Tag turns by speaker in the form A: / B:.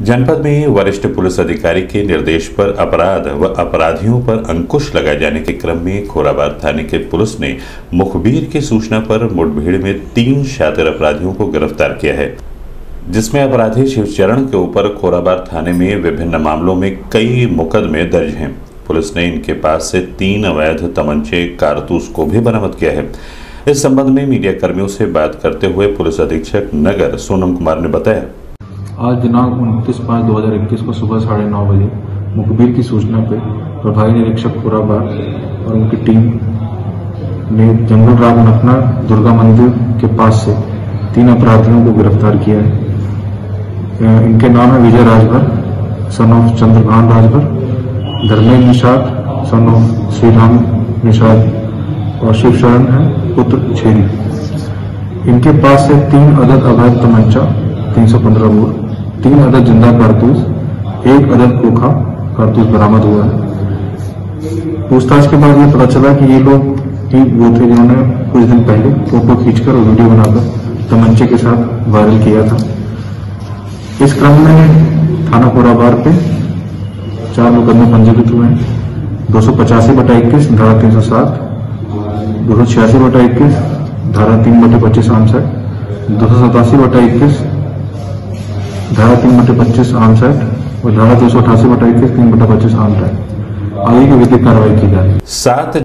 A: जनपद में वरिष्ठ पुलिस अधिकारी के निर्देश पर अपराध व अपराधियों पर अंकुश लगाए जाने के क्रम में खोराबाद थाने के पुलिस ने मुखबिर की सूचना पर मुठभेड़ में तीन शातिर अपराधियों को गिरफ़्तार किया है, जिसमें अपराधी शिवचरण के ऊपर खोराबाद थाने में विभिन्न मामलों में कई मुकदमे दर्ज हैं। पुलिस ने इनके पास से तीन अवैध तमंचे, कारतूस को भी बरामद किया है। इस संबंध में मीडिया कर्मियों से बात करते हुए पुलिस अधीक्षक नगर सोनम कुमार ने बताया।
B: आज दिनांक उनतीस पाँच दो हज़ार इक्कीस को सुबह साढ़े नौ बजे मुखबिर की सूचना पर प्रभारी निरीक्षक पुराबार और उनकी टीम ने जंगल राग नपना दुर्गा मंदिर के पास से तीन अपराधियों को गिरफ़्तार किया है। इनके नाम है Vijay Rajbhar son of Chandrabhan Rajbhar, Dharmendra Nishad son of Shri Ram Nishad और शिव शरण है पुत्र छेरी इनके पास से तीन अदद अवैध तमंचा 315 बोर। तीन अदद ज़िंदा कारतूस, एक अदद खोखा, कारतूस बरामद हुआ है। पूछताछ के बाद ये पता चला कि ये लोग ही वो थे जिन्होंने कुछ दिन पहले फ़ोटो खींचकर और वीडियो बनाकर तमंचे के साथ वायरल किया था। इस क्रम में थाना कोराबार पे चार मुकदमे पंजीकृत हुए हैं। दो सौ पचासी बटा इक्कीस, धारा तीन सौ सात, दो सौ छियासी बटा इक्कीस, धारा तीन बटे पच्चीस आमसठ दो सौ सतासी बटा इक्कीस धारा तीन बटे पच्चीस आर्म्स एक्ट और धारा दो सौ अठासी बटा इक्कीस तीन बटा पच्चीस आर्म्स एक्ट आगे की विधिक कार्रवाई की जाए।
A: सात